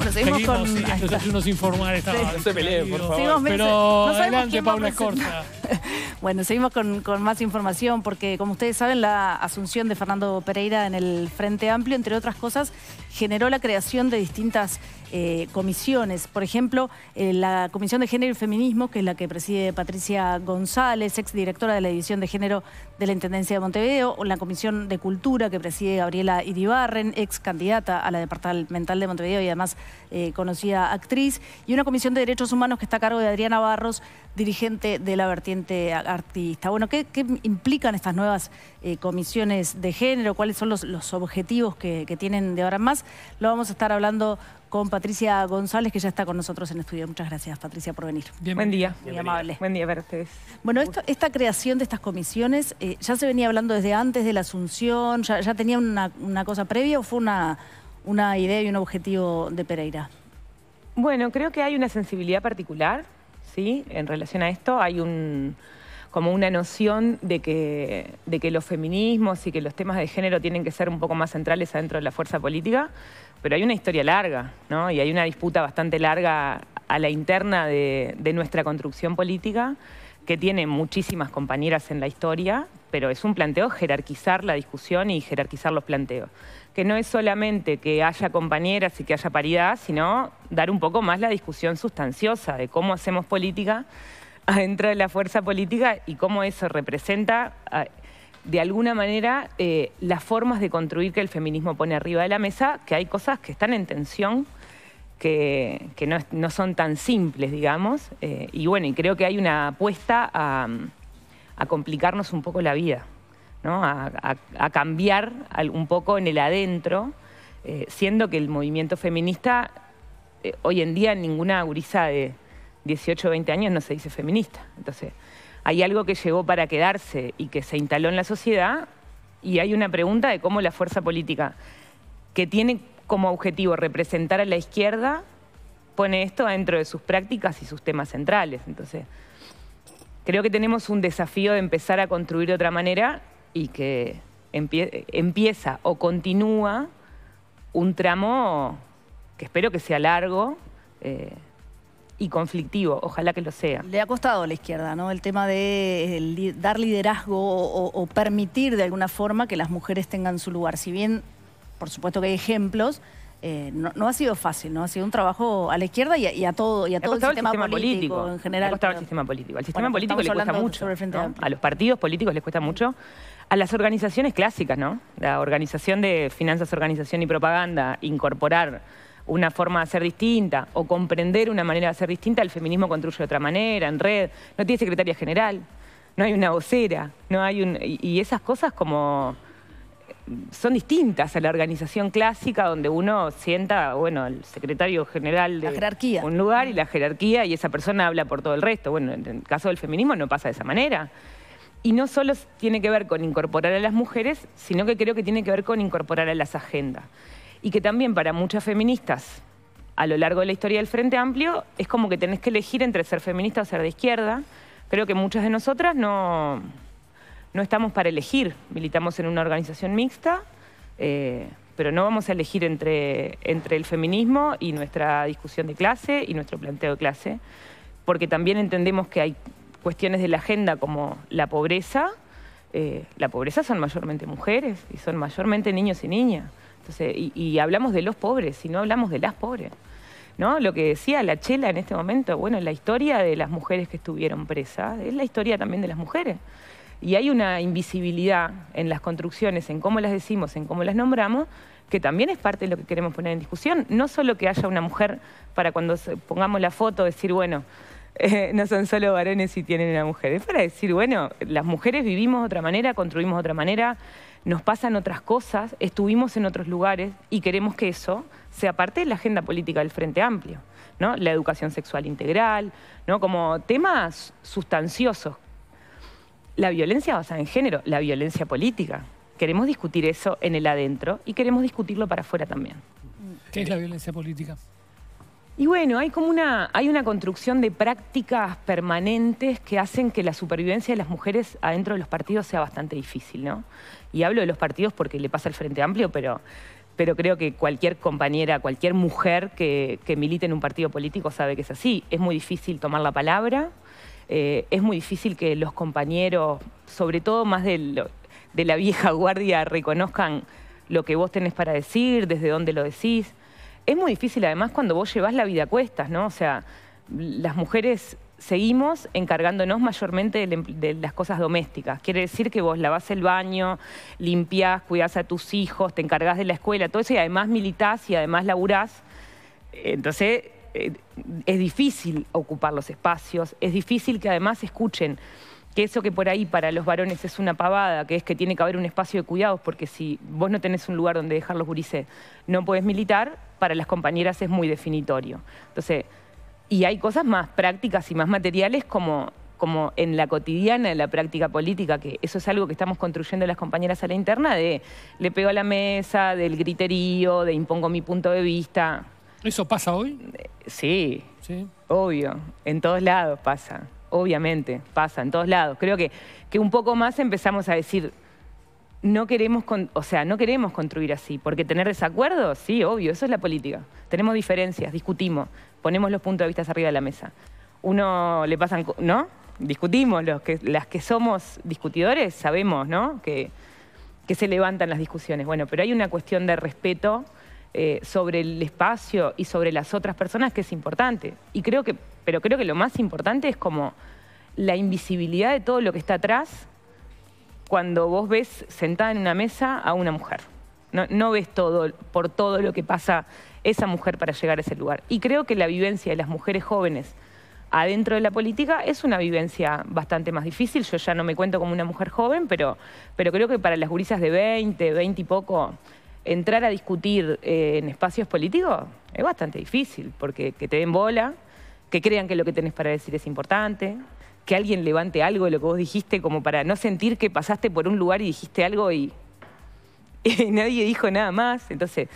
Bueno, seguimos, con... Entonces unos informar esta No se peleen, por favor. Seguimos, Pero no adelante, Paula. Escorza. Bueno, seguimos con, con más información porque, como ustedes saben, la asunción de Fernando Pereira en el Frente Amplio, entre otras cosas, generó la creación de distintas eh, comisiones. Por ejemplo, eh, la Comisión de Género y Feminismo, que es la que preside Patricia González, exdirectora de la División de Género de la Intendencia de Montevideo, o la Comisión de Cultura, que preside Gabriela Iribarren, ex candidata a la departamental de Montevideo y además eh, conocida actriz, y una Comisión de Derechos Humanos que está a cargo de Adriana Barros, dirigente de la vertiente artista. Bueno, ¿qué, qué implican estas nuevas eh, comisiones de género? ¿Cuáles son los, los objetivos que, que tienen de ahora en más? Lo vamos a estar hablando con Patricia González, que ya está con nosotros en estudio. Muchas gracias, Patricia, por venir. Buen día. Muy amable. Buen día para ustedes. Bueno, esto- esta creación de estas comisiones, eh, ¿ya se venía hablando desde antes de la asunción? ¿Ya, ya tenía una, una cosa previa o fue una, una idea y un objetivo de Pereira? Bueno, creo que hay una sensibilidad particular, ¿sí? En relación a esto hay un como una noción de que, de que los feminismos y que los temas de género tienen que ser un poco más centrales adentro de la fuerza política, pero hay una historia larga, ¿no? Y hay una disputa bastante larga a la interna de, de nuestra construcción política, que tiene muchísimas compañeras en la historia, pero es un planteo jerarquizar la discusión y jerarquizar los planteos. Que no es solamente que haya compañeras y que haya paridad, sino dar un poco más la discusión sustanciosa de cómo hacemos política adentro de la fuerza política y cómo eso representa, de alguna manera, eh, las formas de construir que el feminismo pone arriba de la mesa, que hay cosas que están en tensión que, no, son tan simples, digamos. eh, y bueno, y creo que hay una apuesta a, complicarnos un poco la vida, ¿no? a, cambiar un poco en el adentro, eh, siendo que el movimiento feminista, eh, hoy en día ninguna gurisa de 18 o 20 años no se dice feminista. Entonces, hay algo que llegó para quedarse y que se instaló en la sociedad y hay una pregunta de cómo la fuerza política que tiene como objetivo representar a la izquierda, pone esto dentro de sus prácticas y sus temas centrales. Entonces, creo que tenemos un desafío de empezar a construir de otra manera y que empie- empieza o continúa un tramo que espero que sea largo eh, y conflictivo, ojalá que lo sea. Le ha costado a la izquierda, ¿no? El tema de eh, dar liderazgo o- o permitir de alguna forma que las mujeres tengan su lugar. Si bien, por supuesto que hay ejemplos, eh, no, no ha sido fácil, ¿no? Ha sido un trabajo a la izquierda y a, y a todo, y a todo el costado sistema, político, en general. Le ha costado pero- el sistema político. Al sistema Bueno, político le cuesta mucho. el. A los partidos políticos les cuesta mucho. A las organizaciones clásicas, ¿no? La organización de finanzas, organización y propaganda, incorporar una forma de hacer distinta o comprender una manera de hacer distinta, el feminismo construye de otra manera, en red. No tiene secretaria general, no hay una vocera, no hay un. Y esas cosas como son distintas a la organización clásica donde uno sienta, bueno, el secretario general de La jerarquía. un lugar y la jerarquía y esa persona habla por todo el resto. Bueno, en el caso del feminismo no pasa de esa manera. Y no solo tiene que ver con incorporar a las mujeres, sino que creo que tiene que ver con incorporar a las agendas. Y que también para muchas feministas, a lo largo de la historia del Frente Amplio, es como que tenés que elegir entre ser feminista o ser de izquierda. Creo que muchas de nosotras no, no estamos para elegir. Militamos en una organización mixta, eh, pero no vamos a elegir entre, entre el feminismo y nuestra discusión de clase y nuestro planteo de clase, porque también entendemos que hay cuestiones de la agenda como la pobreza. eh, la pobreza son mayormente mujeres y son mayormente niños y niñas. Entonces, y, y hablamos de los pobres y no hablamos de las pobres. ¿no? Lo que decía la Chela en este momento, bueno, la historia de las mujeres que estuvieron presas es la historia también de las mujeres. Y hay una invisibilidad en las construcciones, en cómo las decimos, en cómo las nombramos, que también es parte de lo que queremos poner en discusión. No solo que haya una mujer para cuando pongamos la foto decir, bueno, eh, no son solo varones y tienen una mujer. Es para decir, bueno, las mujeres vivimos de otra manera, construimos de otra manera, nos pasan otras cosas, estuvimos en otros lugares y queremos que eso sea parte de la agenda política del Frente Amplio. ¿no? La educación sexual integral, ¿no? como temas sustanciosos. La violencia basada en género, la violencia política. Queremos discutir eso en el adentro y queremos discutirlo para afuera también. ¿Qué es la violencia política? Y bueno, hay como una, hay una construcción de prácticas permanentes que hacen que la supervivencia de las mujeres adentro de los partidos sea bastante difícil, ¿no? Y hablo de los partidos porque le pasa al Frente Amplio, pero, pero creo que cualquier compañera, cualquier mujer que, milite en un partido político sabe que es así. Es muy difícil tomar la palabra, eh, es muy difícil que los compañeros, sobre todo más de, la vieja guardia, reconozcan lo que vos tenés para decir, desde dónde lo decís. Es muy difícil además cuando vos llevas la vida a cuestas, ¿no? O sea, las mujeres seguimos encargándonos mayormente de, las cosas domésticas. Quiere decir que vos lavás el baño, limpiás, cuidás a tus hijos, te encargás de la escuela, todo eso, y además militás y además laburás. Entonces, eh, es difícil ocupar los espacios, es difícil que además escuchen que eso que por ahí para los varones es una pavada, que es que tiene que haber un espacio de cuidados, porque si vos no tenés un lugar donde dejar los gurises, no podés militar, para las compañeras es muy definitorio. Entonces, y hay cosas más prácticas y más materiales como, como en la cotidiana, en la práctica política, que eso es algo que estamos construyendo las compañeras a la interna, de le pego a la mesa, del griterío, de impongo mi punto de vista. ¿Eso pasa hoy? Sí, sí. obvio, en todos lados pasa, obviamente, pasa, en todos lados. Creo que, que un poco más empezamos a decir, no queremos, o sea, no queremos construir así, porque tener desacuerdos, sí, obvio, eso es la política. Tenemos diferencias, discutimos, ponemos los puntos de vista arriba de la mesa. Uno le pasan, ¿no? Discutimos, los que, las que somos discutidores sabemos, ¿no? Que, que se levantan las discusiones. Bueno, pero hay una cuestión de respeto eh, sobre el espacio y sobre las otras personas que es importante. Y creo que, pero creo que lo más importante es como la invisibilidad de todo lo que está atrás cuando vos ves sentada en una mesa a una mujer. No, ves todo por todo lo que pasa esa mujer para llegar a ese lugar. Y creo que la vivencia de las mujeres jóvenes adentro de la política es una vivencia bastante más difícil. Yo ya no me cuento como una mujer joven, pero, pero creo que para las gurisas de 20, 20 y poco, entrar a discutir eh, en espacios políticos es bastante difícil, porque que te den bola, que crean que lo que tenés para decir es importante, que alguien levante algo de lo que vos dijiste como para no sentir que pasaste por un lugar y dijiste algo y, nadie dijo nada más. Entonces,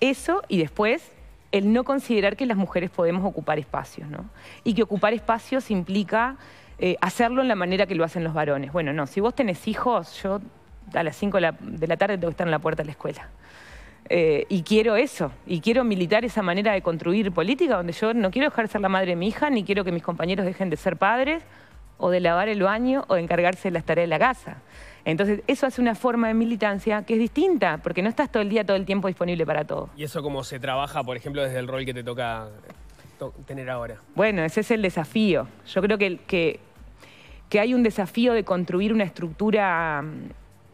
eso y después el no considerar que las mujeres podemos ocupar espacios, ¿no? Y que ocupar espacios implica eh, hacerlo en la manera que lo hacen los varones. Bueno, no, si vos tenés hijos, yo a las 5 de la tarde tengo que estar en la puerta de la escuela. Eh, y quiero eso, y quiero militar esa manera de construir política donde yo no quiero dejar de ser la madre de mi hija, ni quiero que mis compañeros dejen de ser padres, o de lavar el baño, o de encargarse de las tareas de la casa. Entonces, eso hace una forma de militancia que es distinta, porque no estás todo el día, todo el tiempo disponible para todo. ¿Y eso cómo se trabaja, por ejemplo, desde el rol que te toca tener ahora? Bueno, ese es el desafío. Yo creo que, que, que hay un desafío de construir una estructura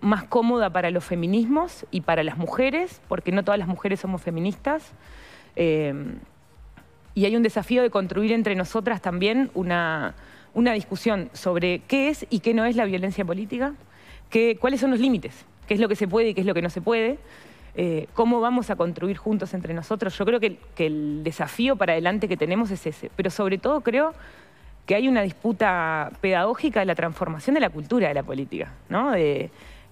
más cómoda para los feminismos y para las mujeres, porque no todas las mujeres somos feministas. Eh, y hay un desafío de construir entre nosotras también una, discusión sobre qué es y qué no es la violencia política, qué, cuáles son los límites, qué es lo que se puede y qué es lo que no se puede, eh, cómo vamos a construir juntos entre nosotros. Yo creo que, que, el desafío para adelante que tenemos es ese, pero sobre todo creo que hay una disputa pedagógica de la transformación de la cultura de la política, ¿no?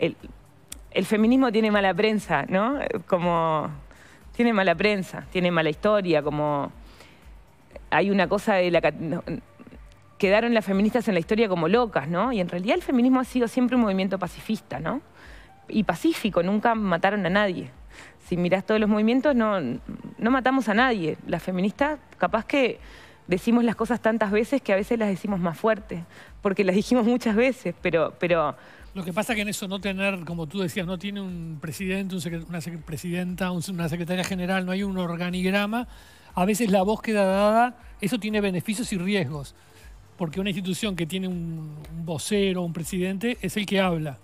El, feminismo tiene mala prensa, ¿no? Como tiene mala prensa, tiene mala historia, como hay una cosa de la quedaron las feministas en la historia como locas, ¿no? Y en realidad el feminismo ha sido siempre un movimiento pacifista, ¿no? Y pacífico, nunca mataron a nadie. Si mirás todos los movimientos, no, no matamos a nadie. Las feministas, capaz que decimos las cosas tantas veces que a veces las decimos más fuerte, porque las dijimos muchas veces, pero, pero lo que pasa es que en eso no tener, como tú decías, no tiene un presidente, una presidenta, una secretaria general, no hay un organigrama, a veces la voz queda dada, eso tiene beneficios y riesgos, porque una institución que tiene un, vocero, un presidente, es el que habla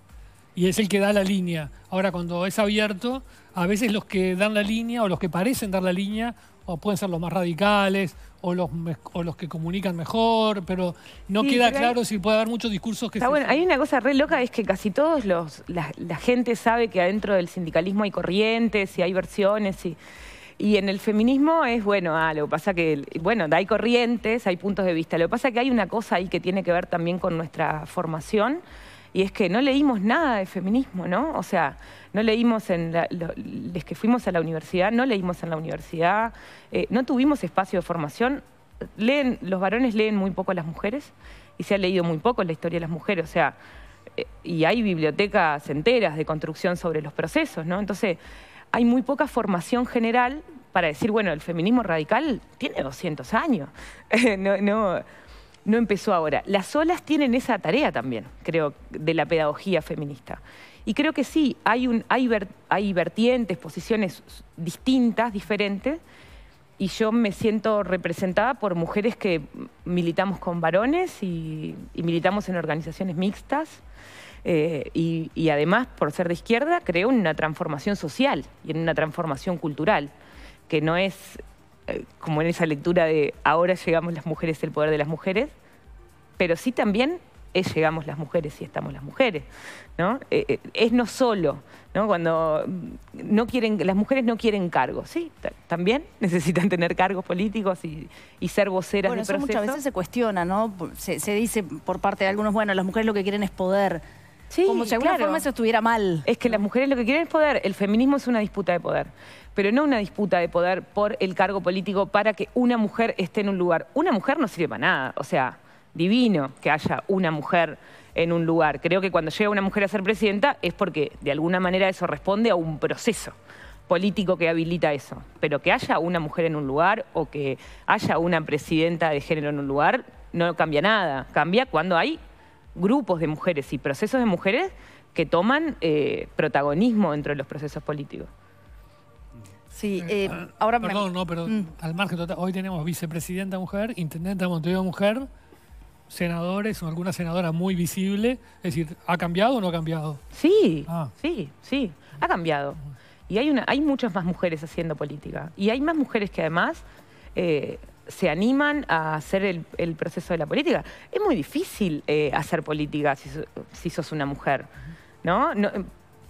y es el que da la línea. Ahora, cuando es abierto, a veces los que dan la línea o los que parecen dar la línea o pueden ser los más radicales, o los, o los que comunican mejor, pero no queda claro si puede haber muchos discursos que... Está bueno, hay una cosa re loca, es que casi todos los... La, gente sabe que adentro del sindicalismo hay corrientes y hay versiones y... Y en el feminismo es, bueno, ah, lo que pasa que, bueno, hay corrientes, hay puntos de vista. Lo que pasa que hay una cosa ahí que tiene que ver también con nuestra formación, y es que no leímos nada de feminismo, ¿no? O sea, no leímos en la, los que fuimos a la universidad, no leímos en la universidad, eh, no tuvimos espacio de formación. Leen, los varones leen muy poco a las mujeres y se ha leído muy poco la historia de las mujeres, o sea, eh, y hay bibliotecas enteras de construcción sobre los procesos, ¿no? Entonces, hay muy poca formación general para decir, bueno, el feminismo radical tiene 200 años, no, no, no empezó ahora. Las olas tienen esa tarea también, creo, de la pedagogía feminista. Y creo que sí, hay, un, hay, hay vertientes, posiciones distintas, diferentes, y yo me siento representada por mujeres que militamos con varones y, militamos en organizaciones mixtas. Eh, y, además, por ser de izquierda, creo en una transformación social y en una transformación cultural, que no es como en esa lectura de ahora llegamos las mujeres, el poder de las mujeres, pero sí también es llegamos las mujeres y estamos las mujeres. ¿no? Eh, eh, es no solo, ¿no? cuando no quieren, las mujeres no quieren cargos, sí, también necesitan tener cargos políticos y, ser voceras bueno, del proceso. muchas veces se cuestiona, ¿no? Se, dice por parte de algunos, bueno, las mujeres lo que quieren es poder. Sí, Como si de alguna forma eso estuviera mal. Es que las mujeres lo que quieren es poder. El feminismo es una disputa de poder. Pero no una disputa de poder por el cargo político para que una mujer esté en un lugar. Una mujer no sirve para nada. O sea, divino que haya una mujer en un lugar. Creo que cuando llega una mujer a ser presidenta es porque de alguna manera eso responde a un proceso político que habilita eso. Pero que haya una mujer en un lugar o que haya una presidenta de género en un lugar no cambia nada. Cambia cuando hay grupos de mujeres y procesos de mujeres que toman eh, protagonismo dentro de los procesos políticos. Sí, eh, ahora Perdón, no, pero mm. al margen total, hoy tenemos vicepresidenta mujer, intendenta Montevideo mujer, senadores o alguna senadora muy visible. Es decir, ¿ha cambiado o no ha cambiado? Sí, ah. sí, sí, ha cambiado. Y hay, una, hay muchas más mujeres haciendo política. Y hay más mujeres que además eh, se animan a hacer el, proceso de la política. Es muy difícil eh, hacer política si, sos una mujer, ¿no?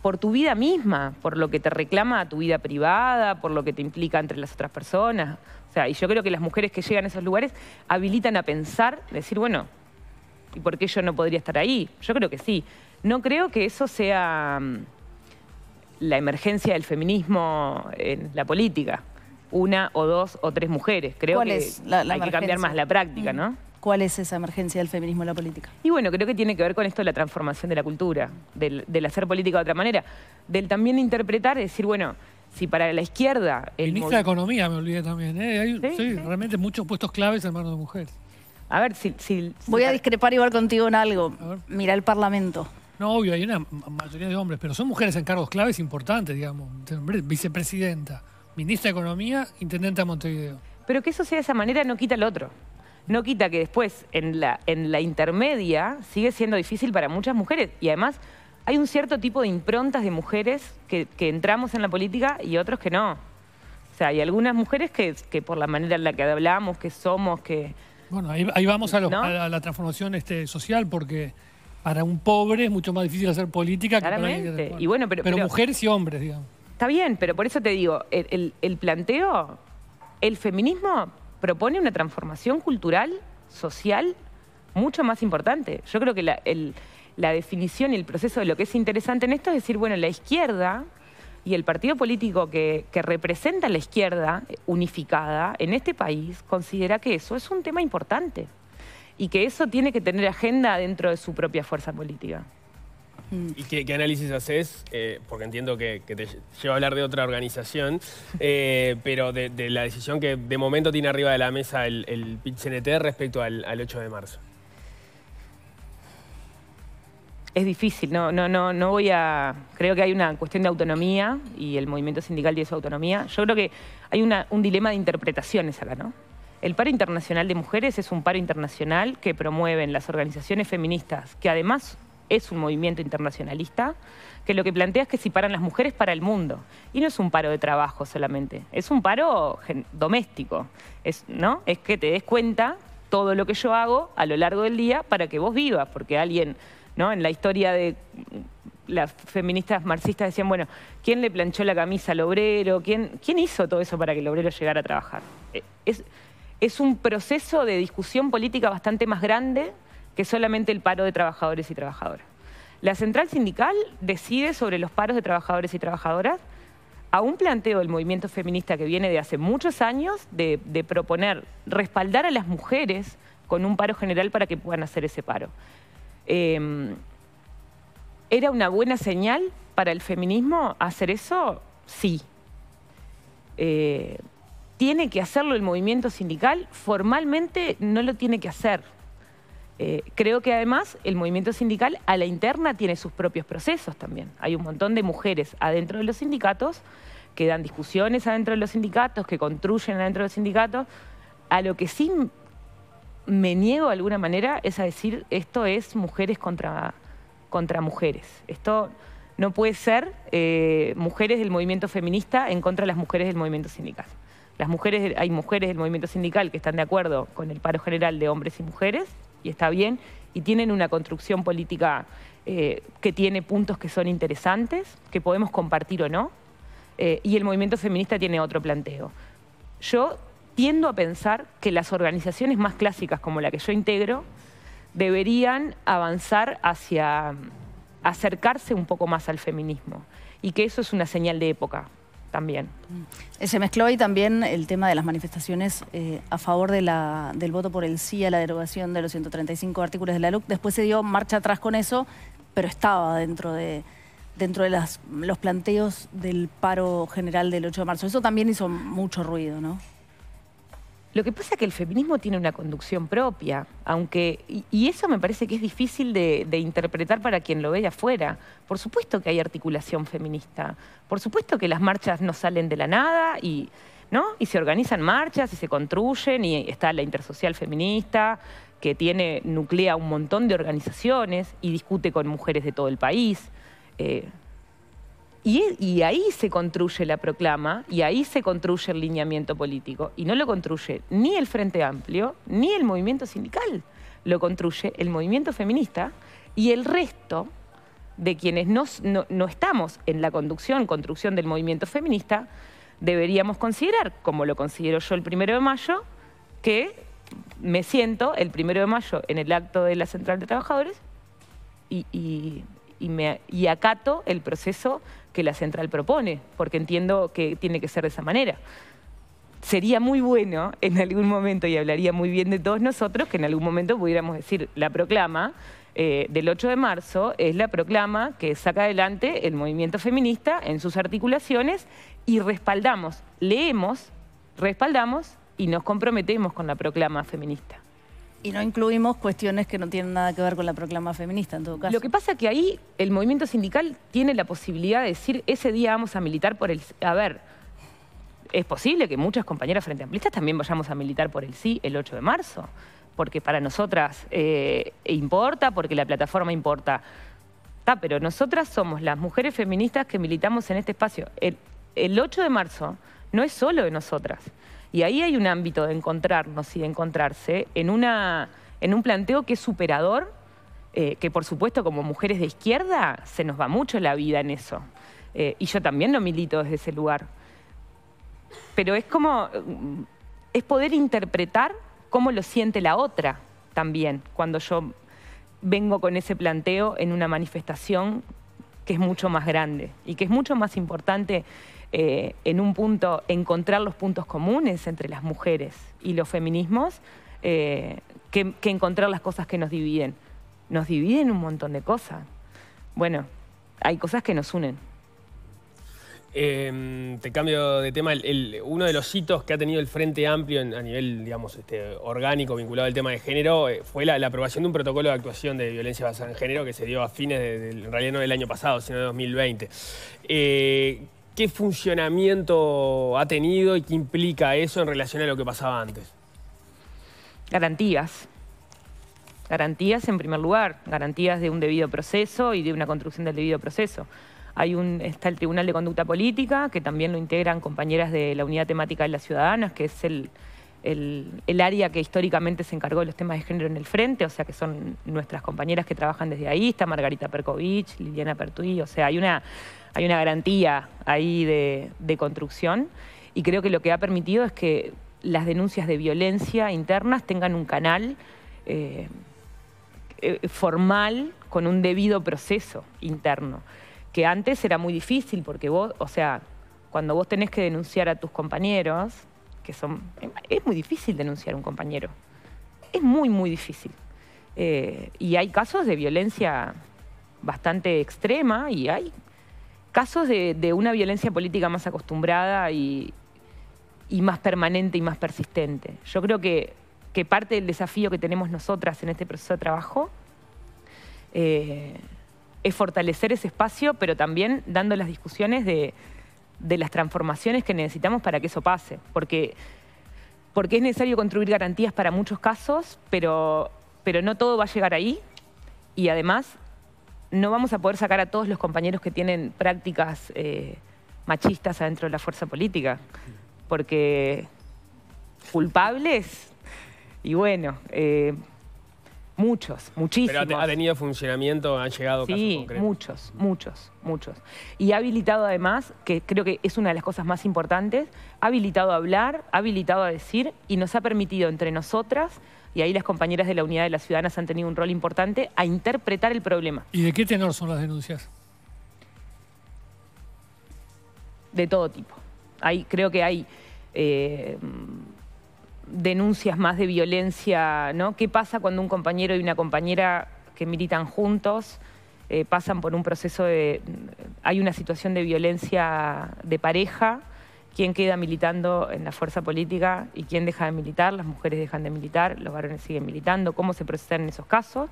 Por tu vida misma, por lo que te reclama tu vida privada, por lo que te implica entre las otras personas y yo creo que las mujeres que llegan a esos lugares habilitan a pensar, decir, bueno, ¿y por qué yo no podría estar ahí? Yo creo que sí. No creo que eso sea mm, la emergencia del feminismo en la política. Una o dos o tres mujeres. Creo que hay que cambiar más la práctica, ¿no? ¿Cuál es esa emergencia del feminismo en la política? Y bueno, creo que tiene que ver con esto de la transformación de la cultura, del, del hacer política de otra manera, del también interpretar, decir, bueno, si para la izquierda... El Ministra de Economía, me olvidé también. ¿eh? Hay realmente muchos puestos claves en manos de mujeres. A ver, si... Voy a discrepar igual contigo en algo. Mira el Parlamento. No, obvio, hay una mayoría de hombres, pero son mujeres en cargos claves importantes, digamos. Vicepresidenta, ministra de Economía, intendente de Montevideo. Pero que eso sea de esa manera no quita el otro. No quita que después, en la, en la intermedia, sigue siendo difícil para muchas mujeres. Y además, hay un cierto tipo de improntas de mujeres que, entramos en la política y otros que no. O sea, hay algunas mujeres que, por la manera en la que hablamos, que somos, que... Bueno, ahí, vamos a, la, transformación este, social, porque para un pobre es mucho más difícil hacer política que para que, y bueno, pero, pero, mujeres y hombres, digamos. Está bien, pero por eso te digo, el, el planteo, el feminismo propone una transformación cultural, social, mucho más importante. Yo creo que la, la definición y el proceso de lo que es interesante en esto es decir, bueno, la izquierda y el partido político que, representa a la izquierda unificada en este país considera que eso es un tema importante y que eso tiene que tener agenda dentro de su propia fuerza política. ¿Y qué, análisis haces? Eh, porque entiendo que, te lleva a hablar de otra organización, eh, pero de, la decisión que de momento tiene arriba de la mesa el, el PIT-CNT respecto al 8 de marzo es difícil, no, no, no, no voy a. Creo que hay una cuestión de autonomía y el movimiento sindical tiene su autonomía. Yo creo que hay un dilema de interpretaciones acá, ¿no? El paro internacional de mujeres es un paro internacional que promueven las organizaciones feministas, que además es un movimiento internacionalista, que lo que plantea es que si paran las mujeres para el mundo. Y no es un paro de trabajo solamente, es un paro doméstico. Es, ¿no? es que te des cuenta todo lo que yo hago a lo largo del día para que vos vivas, porque alguien en la historia de las feministas marxistas decían, bueno, ¿quién le planchó la camisa al obrero? ¿Quién, quién hizo todo eso para que el obrero llegara a trabajar? Eh, es, es un proceso de discusión política bastante más grande que solamente el paro de trabajadores y trabajadoras. La central sindical decide sobre los paros de trabajadores y trabajadoras a un planteo del movimiento feminista que viene de hace muchos años de, proponer respaldar a las mujeres con un paro general para que puedan hacer ese paro. Em, ¿Era una buena señal para el feminismo hacer eso? Sí. Eh, ¿Tiene que hacerlo el movimiento sindical? Formalmente no lo tiene que hacer. Eh, creo que además el movimiento sindical a la interna tiene sus propios procesos también. Hay un montón de mujeres adentro de los sindicatos que dan discusiones adentro de los sindicatos, que construyen adentro de los sindicatos. A lo que sí me niego de alguna manera es a decir esto es mujeres contra, contra mujeres. Esto no puede ser eh, mujeres del movimiento feminista en contra de las mujeres del movimiento sindical. Las mujeres, hay mujeres del movimiento sindical que están de acuerdo con el paro general de hombres y mujeres, y está bien, y tienen una construcción política eh, que tiene puntos que son interesantes, que podemos compartir o no, eh, y el movimiento feminista tiene otro planteo. Yo tiendo a pensar que las organizaciones más clásicas como la que yo integro deberían avanzar hacia acercarse un poco más al feminismo y que eso es una señal de época también. Eh, se mezcló ahí también el tema de las manifestaciones eh, a favor de la, del voto por el sí a la derogación de los 135 artículos de la LUC. Después se dio marcha atrás con eso, pero estaba dentro de, dentro de las, los planteos del paro general del 8 de marzo. Eso también hizo mucho ruido, ¿no? Lo que pasa es que el feminismo tiene una conducción propia, aunque y, eso me parece que es difícil de, interpretar para quien lo ve de afuera. Por supuesto que hay articulación feminista, por supuesto que las marchas no salen de la nada y, ¿no? y se organizan marchas y se construyen y está la intersocial feminista que tiene, nuclea un montón de organizaciones y discute con mujeres de todo el país. Eh, y, ahí se construye la proclama y ahí se construye el lineamiento político. Y no lo construye ni el Frente Amplio ni el movimiento sindical. Lo construye el movimiento feminista y el resto de quienes no, no estamos en la conducción, construcción del movimiento feminista, deberíamos considerar, como lo considero yo el primero de mayo, que me siento el primero de mayo en el acto de la Central de Trabajadores y, me, y acato el proceso que la central propone, porque entiendo que tiene que ser de esa manera. Sería muy bueno en algún momento, y hablaría muy bien de todos nosotros, que en algún momento pudiéramos decir, la proclama eh, del 8 de marzo es la proclama que saca adelante el movimiento feminista en sus articulaciones y respaldamos, leemos, respaldamos y nos comprometemos con la proclama feminista. Y no incluimos cuestiones que no tienen nada que ver con la proclama feminista, en todo caso. Lo que pasa es que ahí el movimiento sindical tiene la posibilidad de decir, ese día vamos a militar por el... A ver, es posible que muchas compañeras frente amplistas también vayamos a militar por el sí el 8 de marzo, porque para nosotras eh, importa, porque la plataforma importa. pero nosotras somos las mujeres feministas que militamos en este espacio. El, el 8 de marzo no es solo de nosotras. Y ahí hay un ámbito de encontrarnos y de encontrarse en, una, en un planteo que es superador, eh, que por supuesto como mujeres de izquierda se nos va mucho la vida en eso. Eh, y yo también no milito desde ese lugar. Pero es como, es poder interpretar cómo lo siente la otra también, cuando yo vengo con ese planteo en una manifestación que es mucho más grande y que es mucho más importante eh, en un punto encontrar los puntos comunes entre las mujeres y los feminismos eh, que, encontrar las cosas que nos dividen. Nos dividen un montón de cosas. Bueno, hay cosas que nos unen. Em, te cambio de tema. uno de los hitos que ha tenido el Frente Amplio a nivel, digamos, este, orgánico vinculado al tema de género eh, fue la, aprobación de un protocolo de actuación de violencia basada en género que se dio a fines, de, en realidad no del año pasado, sino de 2020. ¿Qué funcionamiento ha tenido y qué implica eso en relación a lo que pasaba antes? Garantías. Garantías en primer lugar, garantías de un debido proceso y de una construcción del debido proceso. Hay un, está el Tribunal de Conducta Política, que también lo integran compañeras de la Unidad Temática de las Ciudadanas, que es el, el, área que históricamente se encargó de los temas de género en el frente, o sea que son nuestras compañeras que trabajan desde ahí, está Margarita Perkovich, Liliana Pertuí, o sea, hay una, hay una garantía ahí de, construcción. Y creo que lo que ha permitido es que las denuncias de violencia internas tengan un canal eh, eh, formal con un debido proceso interno, que antes era muy difícil porque vos, o sea, cuando vos tenés que denunciar a tus compañeros, que son... Es muy difícil denunciar a un compañero, es muy, muy difícil. Eh, y hay casos de violencia bastante extrema y hay casos de, una violencia política más acostumbrada y, más permanente y más persistente. Yo creo que, parte del desafío que tenemos nosotras en este proceso de trabajo eh, es fortalecer ese espacio, pero también dando las discusiones de, las transformaciones que necesitamos para que eso pase. Porque, porque es necesario construir garantías para muchos casos, pero, pero no todo va a llegar ahí. Y además no vamos a poder sacar a todos los compañeros que tienen prácticas eh, machistas adentro de la fuerza política. Porque culpables, y bueno, eh, Muchos, muchísimos. Pero ha tenido funcionamiento, han llegado casos Sí, muchos, muchos, muchos. Y ha habilitado además, que creo que es una de las cosas más importantes, ha habilitado a hablar, ha habilitado a decir y nos ha permitido entre nosotras, y ahí las compañeras de la Unidad de las Ciudadanas han tenido un rol importante, a interpretar el problema. ¿Y de qué tenor son las denuncias? De todo tipo. Hay, creo que hay... Eh, denuncias más de violencia, ¿no? ¿Qué pasa cuando un compañero y una compañera que militan juntos eh, pasan por un proceso de... hay una situación de violencia de pareja, quién queda militando en la fuerza política y quién deja de militar, las mujeres dejan de militar, los varones siguen militando, cómo se procesan en esos casos.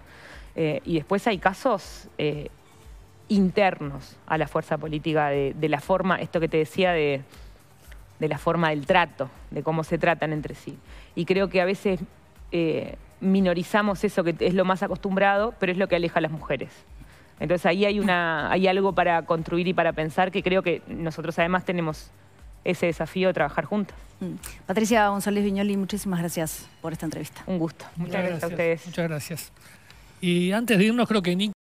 Eh, y después hay casos eh, internos a la fuerza política de la forma, esto que te decía de de la forma del trato, de cómo se tratan entre sí. Y creo que a veces eh, minorizamos eso que es lo más acostumbrado, pero es lo que aleja a las mujeres. Entonces ahí hay, una, hay algo para construir y para pensar que creo que nosotros además tenemos ese desafío de trabajar juntas. Mm. Patricia González Viñoli, muchísimas gracias por esta entrevista. Un gusto. Muchas, gracias, a ustedes. Muchas gracias. Y antes de irnos, creo que Nick